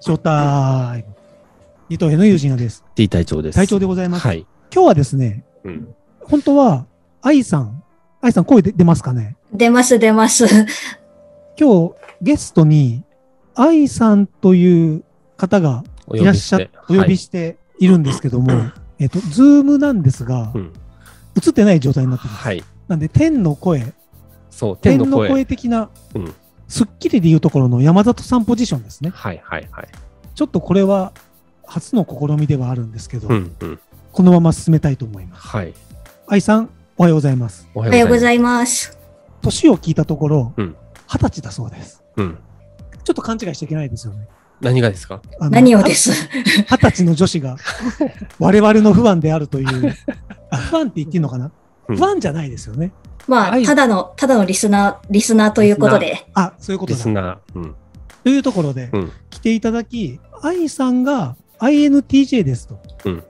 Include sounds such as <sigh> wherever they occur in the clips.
ショータイム。二等兵の友人です。T 隊長です。隊長でございます。はい。今日はですね、うん。本当は、愛さん、愛さん声で出ますかね？出ます出ます。今日ゲストに、愛さんという方がおいらっしゃっ、お呼びししているんですけども、えっと、ズームなんですがう、ん。映ってない状態になってます。はい。なんで、天の声、そう、天の天の声。声的なうん、スッキリでいうところの山里さんポジションですね。はいはいはい。ちょっとこれは初の試みではあるんですけど、うんうん。このまま進めたいと思います。はい。愛さん、おはようございます。おおはようごいざいます。年を聞いたところ、うん二十歳だそうです。うん。ちょっと勘違いしちゃいけないですよね。何がですか？何をです？二十歳の女子が我々の不安であるという、あ不安って言っていいのかな、うん不安じゃないですよね。まあ、はいただの、ただのリスナー、リスナーということで。あ、そういうことだ。リスナー。うん。というところで、うん。来ていただき、愛さんが INTJ ですとうん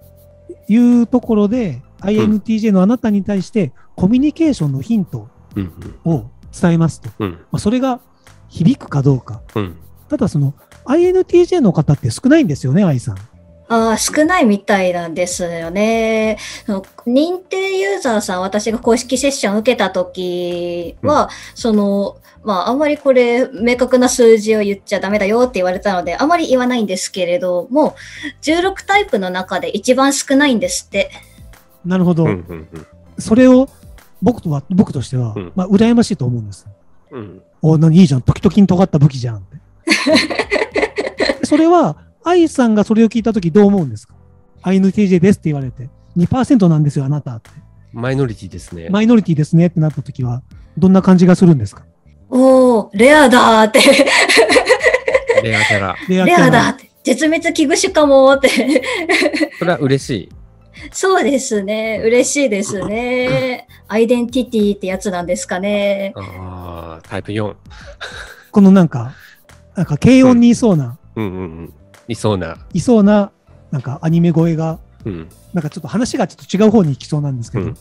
いうところで、INTJ のあなたに対してコミュニケーションのヒントうん。を伝えますと。うん。まあ、それが響くかどうか。うん。ただその INTJ の方って少ないんですよね、愛さん。ああ、少ないみたいなんですよね。認定ユーザーさん、私が公式セッション受けたときは、その、まあ、あんまりこれ、明確な数字を言っちゃダメだよって言われたので、あまり言わないんですけれども、16タイプの中で一番少ないんですって。なるほど。うん。うん。それを僕とは、僕としては、うんまあ、羨ましいと思うんです。うん。お、何いいじゃん。時々に尖った武器じゃん。<laughs> それは、愛さんがそれを聞いたときどう思うんですか ?INTJ ですって言われて、2%なんですよ、あなたって。マイノリティですね。マイノリティですねってなったときは、どんな感じがするんですか？おー、レアだーって。レアキャラ。レレアだって。絶滅危惧種かもって。それは嬉しい。そうですね。嬉しいですね。アイデンティティってやつなんですかね。ああ、タイプ4。このなんか、なんか軽音にいそうな、うんうんうん。いそうな。いそうな、なんかアニメ声が、うん。なんかちょっと話がちょっと違う方に行きそうなんですけど、うん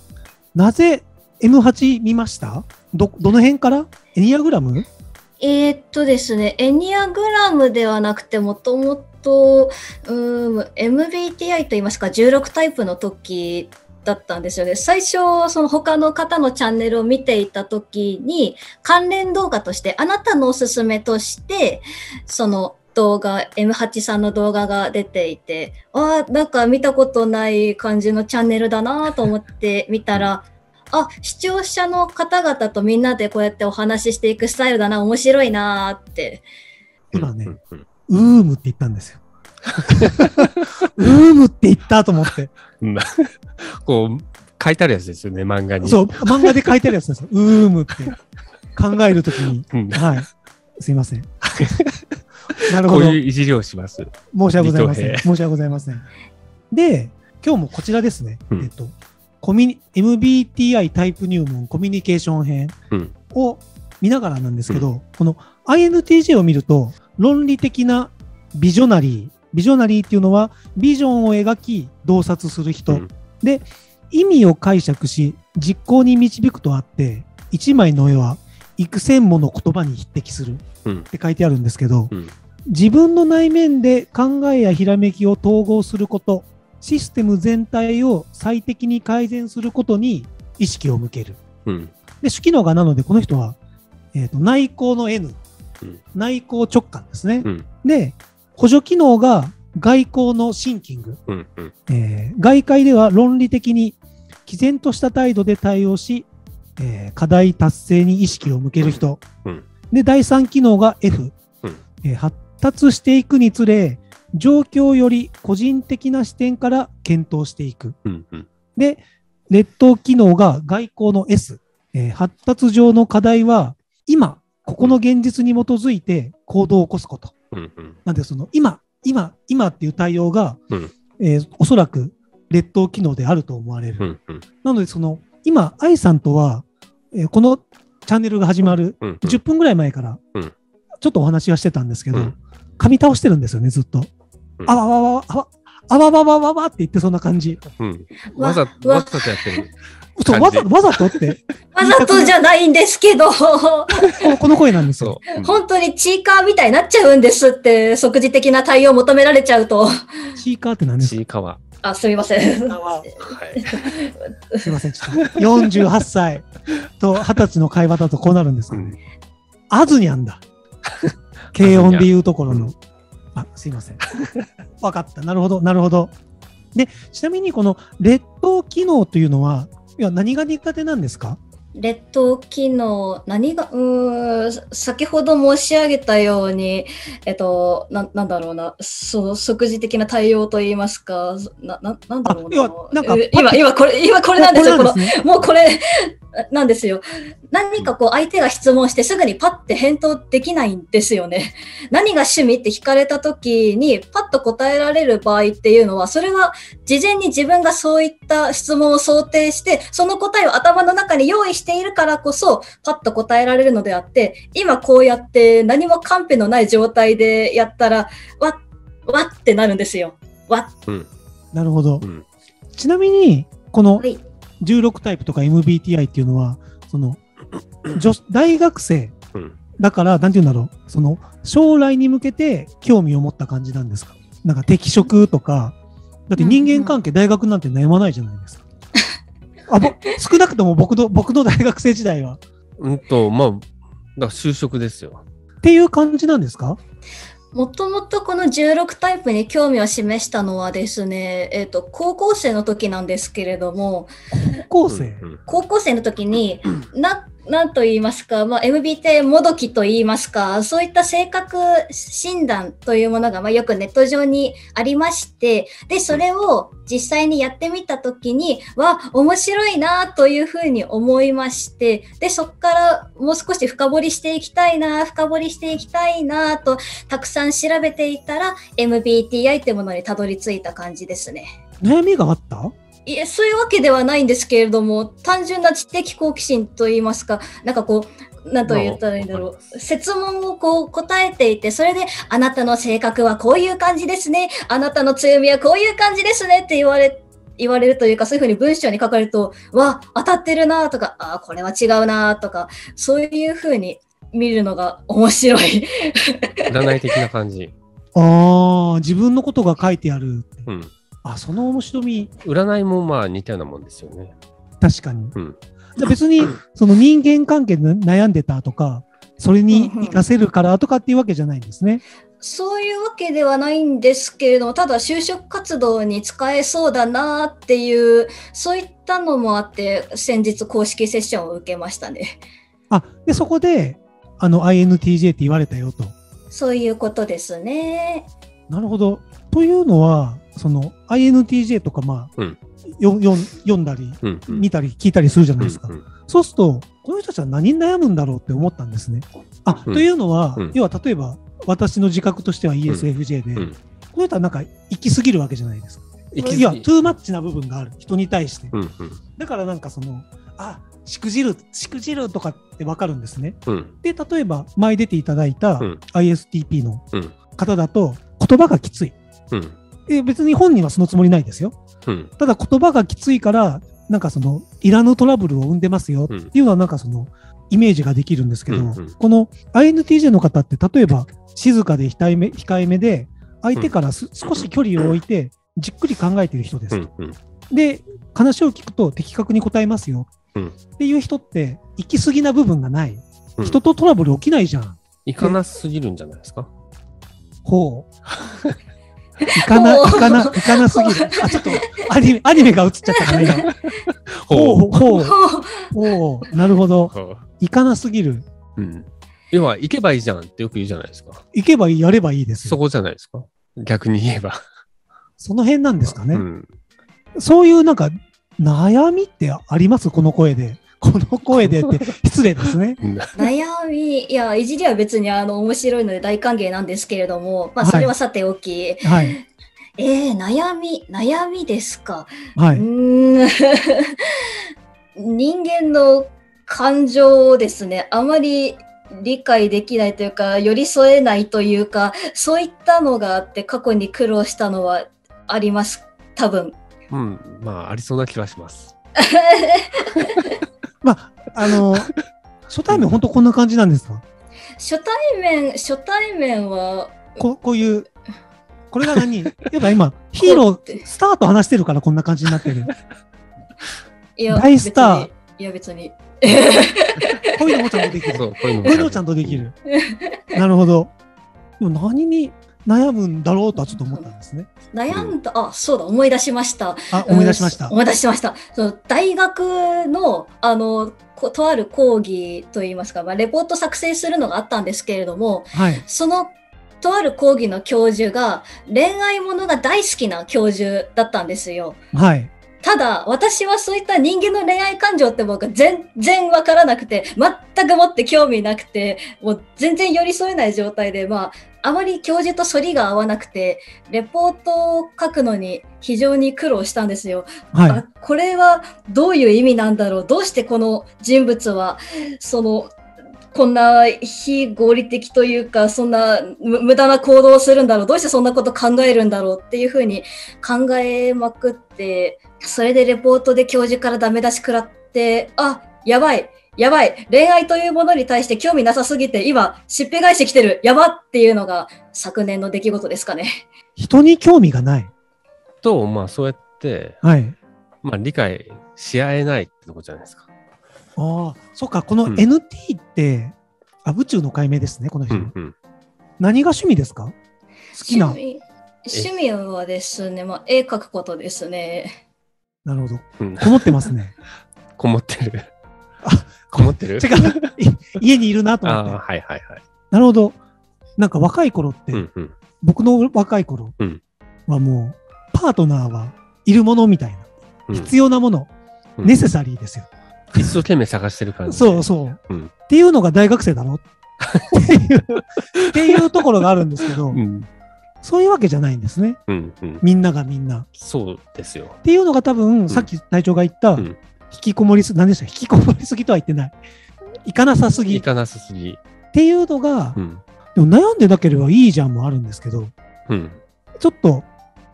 なぜ M8 見ました？ど、どの辺から？エニアグラム？えーっとですね、エニアグラムではなくて、もともと、うーん、MBTI と言いますか、16タイプの時だったんですよね。最初、その他の方のチャンネルを見ていた時に、関連動画として、あなたのおすすめとして、その動画、M8 さんの動画が出ていて、ああ、なんか見たことない感じのチャンネルだなと思って見たら、あ、視聴者の方々とみんなでこうやってお話ししていくスタイルだな、面白いなって。今ねウームって言ったんですよ。ウームって言ったと思って。うん。こう、書いてあるやつですよね、漫画に。そう、漫画で書いてあるやつですよ。ウームって考えるときに。うん。はい。すいません。<laughs> なるほど。こういういじりをします。申し訳ございません。申し訳ございません。で、今日もこちらですね。うんえっと、コミ MBTI タイプ入門コミュニケーション編うん。を見ながらなんですけど、この INTJ を見ると、論理的なビジョナリー。ビジョナリーっていうのは、ビジョンを描き、洞察する人。うんで、意味を解釈し、実行に導くとあって、一枚の絵は幾千もの言葉に匹敵するうんっ。て書いてあるんですけど、うん自分の内面で考えやひらめきを統合すること、システム全体を最適に改善することに意識を向ける。うん。で、主機能がなので、この人は、えーと内向の N、うん内向直感ですね。うん。で、補助機能が外向のシンキング。うん。うん。えー外界では論理的に毅然とした態度で対応し、えー課題達成に意識を向ける人。うんで、第3機能が F、うんえー発達していくにつれ、状況より個人的な視点から検討していく。うん。うん。で、劣等機能が外交の S、えー発達上の課題は、今、ここの現実に基づいて行動を起こすこと。うん。うん。なんで、その今、今、今っていう対応が、うんえーおそらく劣等機能であると思われる。うん。うん。なので、その、今、愛さんとは、えーこのチャンネルが始まるうん。10分ぐらい前からうん、ちょっとお話はしてたんですけど、うん噛み倒してるんですよね、ずっと。うんあわわわわ、あわ、あわわわわわって言ってそんな感じ。うん。わわざ、わわざとやってる。わざわざとって、わざとじゃないんですけど、こ <laughs> のこの声なんですよ。そう。うん本当にチーカーみたいになっちゃうんですって、即時的な対応を求められちゃうと。チーカーって何ですか？ちいかわ。あ、すみません。あはい。すいません、ちょっと。48歳と20歳の会話だとこうなるんですかね。アズニャンだ。軽音で言うところの。あ、すいません。わかった。なるほど、なるほど。で、ちなみにこの劣等機能というのは、いや、何が苦手なんですか？劣等機能、何が、うーん、先ほど申し上げたように、えっと、ななんだろうな、そう、即時的な対応といいますか、な、ななんだろうな。今、今これ、今これなんですよ、このこれなんですね。もうこれ、なんですよ。何かこう相手が質問してすぐにパッて返答できないんですよね。何が趣味って聞かれた時にパッと答えられる場合っていうのは、それは事前に自分がそういった質問を想定して、その答えを頭の中に用意しているからこそ、パッと答えられるのであって、今こうやって何もカンペのない状態でやったら、わ、わってなるんですよ。わ、なるほど。うんちなみに、このはい。16タイプとか MBTI っていうのは、その、<coughs> 女大学生うんだから、なんて言うんだろう、その、将来に向けて興味を持った感じなんですかなんか適職とか、だって人間関係、大学なんて悩まないじゃないですか。あぼ <laughs> 少なくとも僕の、僕の大学生時代は。うんと、まあ、だ就職ですよ。っていう感じなんですか？もともとこの16タイプに興味を示したのはですね、えっ、と、高校生の時なんですけれども、高校生？高校生の時に、な、<laughs> なんと言いますか、まあ、MBT もどきと言いますか、そういった性格診断というものが、まあ、よくネット上にありまして、で、それを実際にやってみた時に、わ、面白いなというふうに思いまして、で、そこからもう少し深掘りしていきたいな、深掘りしていきたいなと、たくさん調べていたら、MBTI というものにたどり着いた感じですね。悩みがあった？いえ、そういうわけではないんですけれども、単純な知的好奇心といいますか、なんかこう、なんと言ったらいいんだろう。質問をこう答えていて、それで、あなたの性格はこういう感じですね。あなたの強みはこういう感じですねって言われ、言われるというか、そういうふうに文章に書かれると、わ、当たってるなとか、あ、これは違うなとか、そういうふうに見るのが面白い。<laughs> 占い的な感じ。ああ、自分のことが書いてある。うん。あ、その面白み、占いもまあ似たようなもんですよね。確かに。うんじゃあ別に、その人間関係で悩んでたとか、それに活かせるからとかっていうわけじゃないんですね。そういうわけではないんですけれども、ただ就職活動に使えそうだなっていう、そういったのもあって、先日公式セッションを受けましたね。あ、で、そこで、あの、INTJ って言われたよと。そういうことですね。なるほど。というのは、その、INTJ とか、まあ、うんよよん読んだり。見たり、聞いたりするじゃないですか。そうすると、この人たちは何に悩むんだろうって思ったんですね。あ、うんというのは、うん要は例えば、私の自覚としては ESFJ で、うんこの人はなんか、行き過ぎるわけじゃないですか。いや、トゥーマッチな部分がある。人に対して。だからなんかその、あ、しくじる、しくじるとかってわかるんですね。うんで、例えば、前出ていただいたうん ISTP のうん方だと、言葉がきつい。うんえ別に本人はそのつもりないですよ。うんただ言葉がきついから、なんかその、いらぬトラブルを生んでますよっていうのはなんかその、イメージができるんですけど、うんうんこの INTJ の方って、例えば、静かで控えめ控えめで、相手からす少し距離を置いて、じっくり考えている人です。うんうんで、話を聞くと的確に答えますよ。うんっていう人って、行き過ぎな部分がない。うん人とトラブル起きないじゃん。行かなすぎるんじゃないですか？ほう。<laughs> 行かな、ほう行かな、行かなすぎる。あ、ちょっと、アニメ、アニメが映っちゃったかな、今。ほう、ほう、ほう、なるほど。ほ行かなすぎる。う。うん。要は、行けばいいじゃんってよく言うじゃないですか。行けばいい、やればいいですよ。そこじゃないですか。逆に言えば。その辺なんですかね。うん。そういうなんか、悩みってあります？この声で。この声でって、<laughs> 失礼ですね。うん悩み、いや、いじりは別にあの面白いので大歓迎なんですけれども、まあ、それはさておき、はい。えー、悩み、悩みですか。はい。うーん <laughs> 人間の感情をですね、あまり理解できないというか、寄り添えないというか、そういったのがあって過去に苦労したのはあります？多分。うん。まあ、ありそうな気はします。<laughs> まあ、あの、<laughs> 初対面本当こんな感じなんですか？初対面、初対面は、ここういう、これが何 <laughs> やっぱ今、ヒーロー、スターと話してるからこんな感じになってる。いや大スター別にいや、別に。<laughs> こういうのもちゃんとできる。そう、こういうのこういうのもちゃんとできる。なるほど。でも何に悩むんだろうとはちょっと思ったんですね。悩んだ、あ、そうだ、思い出しました。あ、思い出しましたうん。思い出しました。その大学の、あの、ことある講義といいますか、まあ、レポート作成するのがあったんですけれども、はい。その、とある講義の教授が恋愛ものが大好きな教授だったんですよ。はい。ただ、私はそういった人間の恋愛感情って僕は全然わからなくて、全くもって興味なくて、もう全然寄り添えない状態で、まあ、あまり教授と反りが合わなくて、レポートを書くのに非常に苦労したんですよ。はいあ。これはどういう意味なんだろう？どうしてこの人物は、その、こんな非合理的というか、そんなむ無駄な行動をするんだろう？どうしてそんなこと考えるんだろう？っていうふうに考えまくって、それでレポートで教授からダメ出し食らって、あ、やばい、やばい、恋愛というものに対して興味なさすぎて、今、しっぺ返してきてる、やばっていうのが昨年の出来事ですかね。人に興味がない。と、まあ、そうやって、はい。まあ、理解し合えないってとこじゃないですか。ああ、そっか、このうん NT って、あ、宇宙の解明ですね、この人。うんうん。何が趣味ですか？好きな。趣味趣味はですね、まあ、絵描くことですね。なるほど。うんこもってますね。<laughs> こもってる。あこもってる？<laughs> 違う。い家にいるなと思って。はいはいはい。なるほど。なんか若い頃って、うんうん。僕の若い頃うんはもう、パートナーはいるものみたいな。うん必要なもの、うんネセサリーですよ。一生懸命探してる感じ。そうそう。うんっていうのが大学生だろ？っていう、っていうところがあるんですけど、うん。そういうわけじゃないんですね。うんうん。みんながみんな。そうですよ。っていうのが多分、さっき隊長が言った、うん引きこもりす、何でした？引きこもりすぎとは言ってない。行かなさすぎっいかなさすぎ。ていうのが、うん。でも悩んでなければいいじゃんもあるんですけど、うん。ちょっと、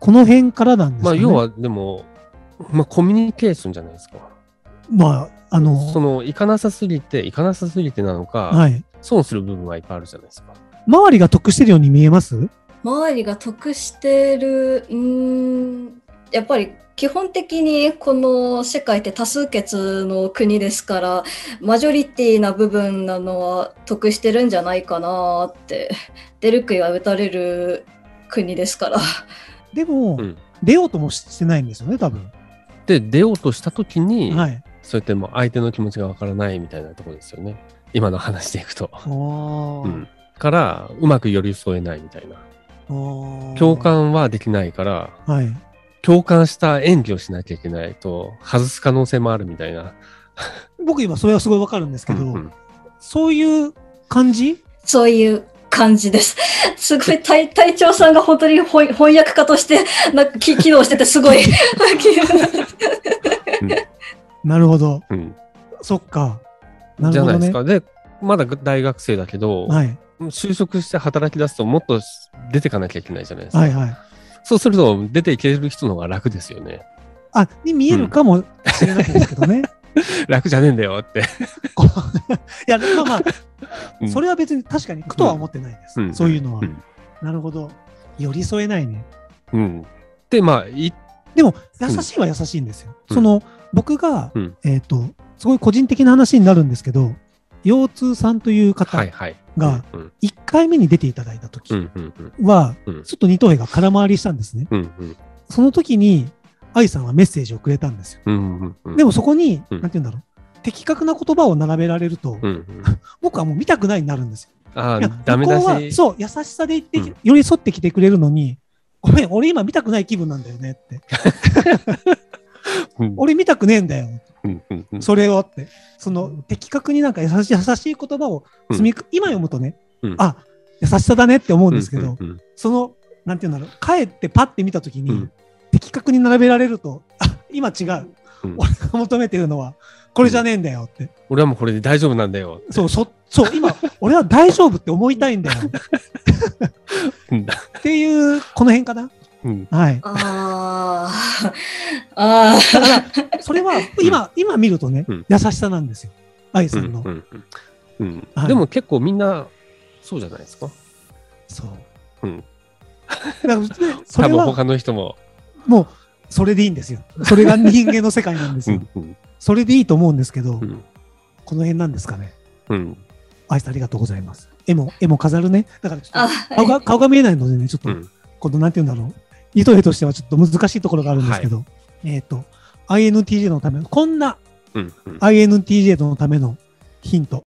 この辺からなんですまあ。要は、でも、まあ、コミュニケーションじゃないですか。まあ、あの、その、いかなさすぎて、いかなさすぎてなのか、はい。損する部分はいっぱいあるじゃないですか。周りが得してるように見えます？周りが得してる、うーん、やっぱり基本的にこの世界って多数決の国ですから、マジョリティな部分なのは得してるんじゃないかなって、出る杭は打たれる国ですから。でも、うん出ようともしてないんですよね、多分。で、出ようとしたときに、はい。そうやってもう相手の気持ちがわからないみたいなところですよね。今の話でいくと。おうん。から、うまく寄り添えないみたいな。お共。感はできないから、はい。共感した演技をしなきゃいけないと、外す可能性もあるみたいな。僕今それはすごいわかるんですけど、うんうんそういう感じ？そういう感じです。<laughs> すごい隊隊長さんが本当に翻翻訳家としてなんか機 <laughs> 機能しててすごい。なるほど。うんそっか。なるほどね。じゃないですか。で、まだ大学生だけど、はい。就職して働き出すともっと出てかなきゃいけないじゃないですか。はいはい。そうすると出ていける人の方が楽ですよね。あ、に見えるかもしれないですけどね。<laughs> 楽じゃねえんだよって。<laughs> いや、まあまあ、うんそれは別に確かに苦とは思ってないです。うんそういうのは、うんなるほど。寄り添えないね。うん。で、まあ、いでも、優しいは優しいんですよ。うんその、僕が、うんえっ、と、すごい個人的な話になるんですけど、腰痛さんという方。がうん1回目に出ていただいた時は、うんちょっと二等兵が空回りしたんですね。その時に、愛さんはメッセージをくれたんですよ。でもそこに、うんなんて言うんだろう。的確な言葉を並べられると、うんうん僕はもう見たくないになるんですよ。あダメだし。そう、優しさで言ってき、うん寄り添ってきてくれるのに、ごめん、俺今見たくない気分なんだよねって。うん <laughs> 俺見たくねえんだよ。うんうんうんそれをって。その、的確になんか優しい、優しい言葉を積み、今読むとね、うんあ、優しさだねって思うんですけど、うんうんその、なんていうんだろう、帰ってパッて見たときに、うん的確に並べられると、あ、今違う。うん俺が求めてるのは、これじゃねえんだよって。俺はもうこれで大丈夫なんだよ。そう、そ、そう、今、俺は大丈夫って思いたいんだよ。うんっていう、この辺かな？うん。はい。ああ、あだから、それは今、今見るとねうん、優しさなんですよ。愛さうんんの。うんうんはいでも結構みんな、そうじゃないですか？そう。うん。だからねそれは多分他の人も。もう、それでいいんですよ。それが人間の世界なんですよ。それでいいと思うんですけど、うんこの辺なんですかね。うん愛さんありがとうございます。絵も、絵も飾るね。だからちょあ、っと顔が、顔が見えないのでね、ちょっと、うんこの、なんて言うんだろう。糸絵としてはちょっと難しいところがあるんですけど、えっ、と、INTJ のための、こんな INTJ のためのヒント。